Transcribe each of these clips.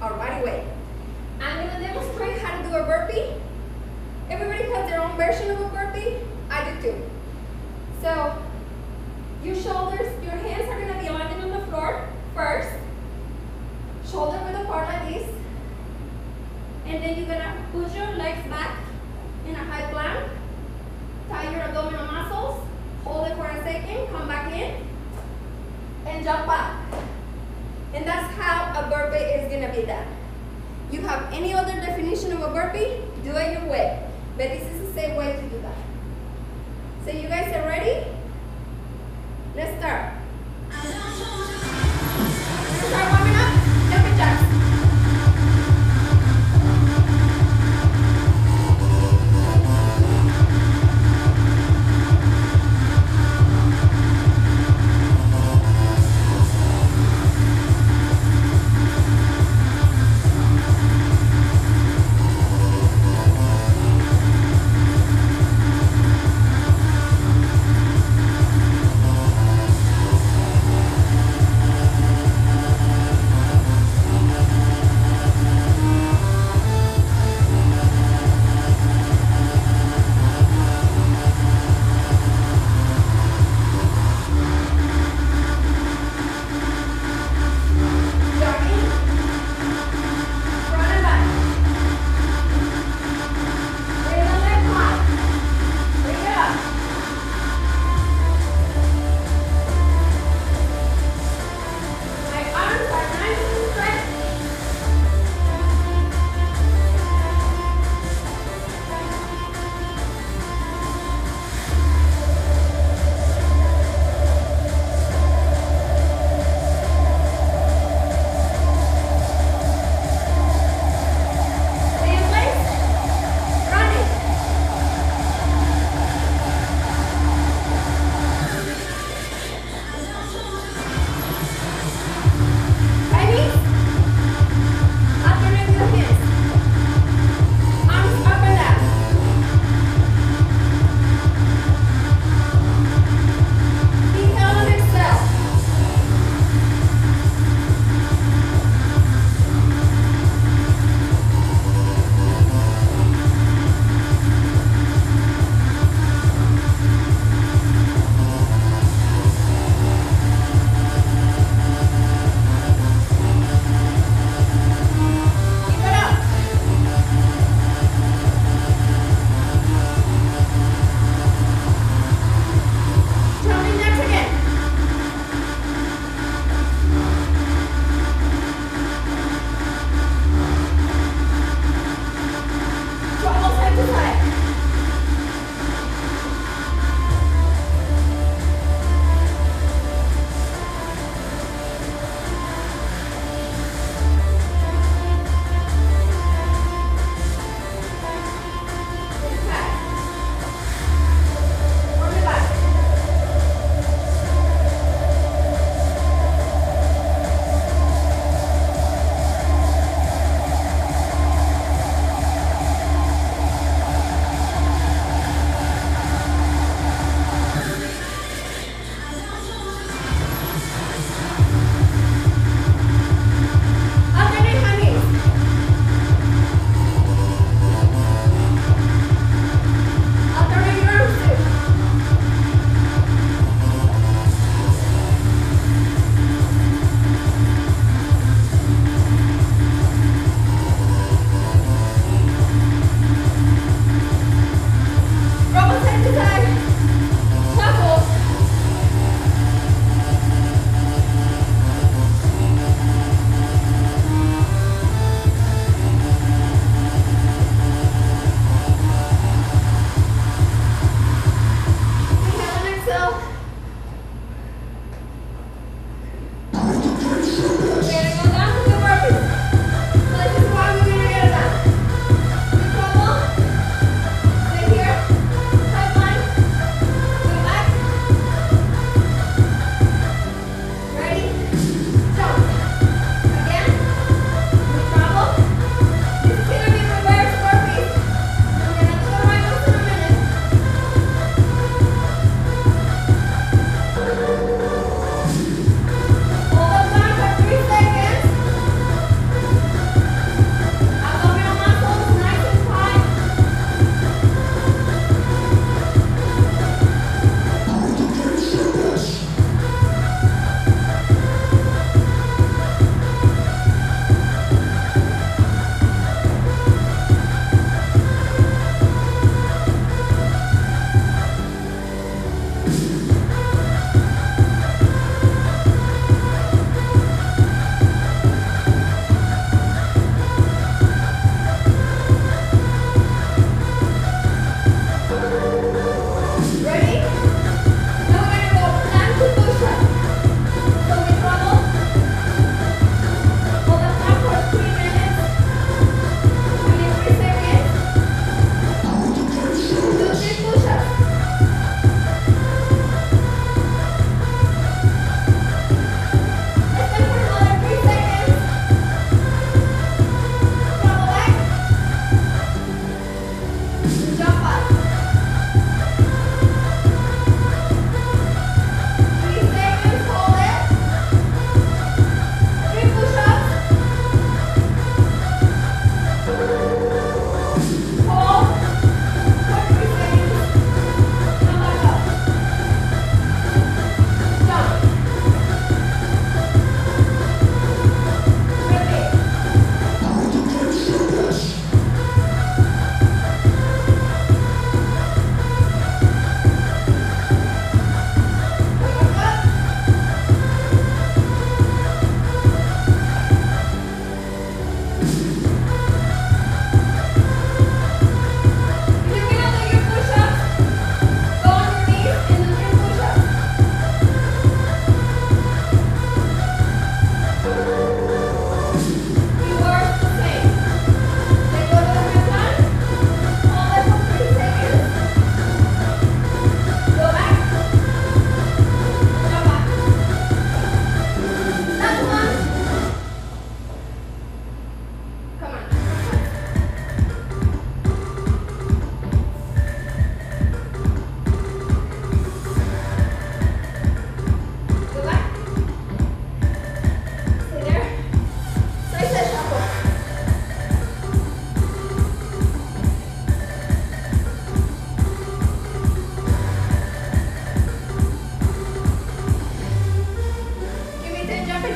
our body weight. I'm gonna demonstrate how to do a burpee. Everybody has their own version of a burpee. I do too. So, your shoulders, your hands are gonna be landing on the floor first. Shoulder width apart like this. And then you're gonna push your legs back in a high plank. Tie your abdominal muscles. Hold it for a second. Come back in. And jump up. And that's how a burpee is gonna be done. You have any other definition of a burpee? Do it your way. But this is the same way to do that. So you guys are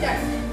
Yes.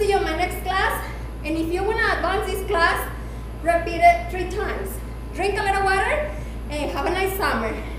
See you in my next class. And if you want to advance this class, repeat it three times. Drink a lot of water and have a nice summer.